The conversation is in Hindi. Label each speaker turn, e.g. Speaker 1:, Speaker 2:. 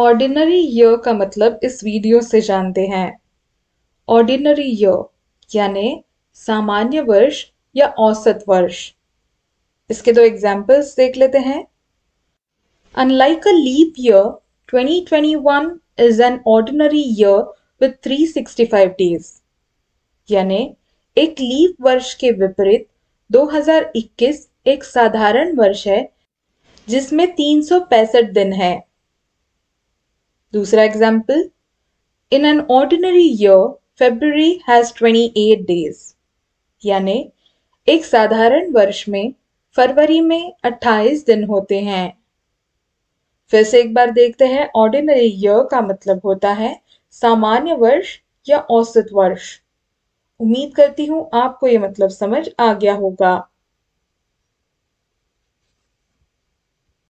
Speaker 1: ऑर्डिनरी ईयर का मतलब इस वीडियो से जानते हैं। ऑर्डिनरी ईयर यानी सामान्य वर्ष या औसत वर्ष। इसके दो एग्जाम्पल्स देख लेते हैं। Unlike a leap year 2021 is an ordinary year with 365 days यानी एक लीप वर्ष के विपरीत 2021 एक साधारण वर्ष है, जिसमें तीन सौ पैंसठ दिन है। दूसरा example in an ordinary year February has 28 days यानी एक साधारण वर्ष में फरवरी में 28 दिन होते हैं। फिर से एक बार देखते हैं ऑर्डिनरी ईयर का मतलब होता है सामान्य वर्ष या औसत वर्ष। उम्मीद करती हूँ आपको ये मतलब समझ आ गया होगा।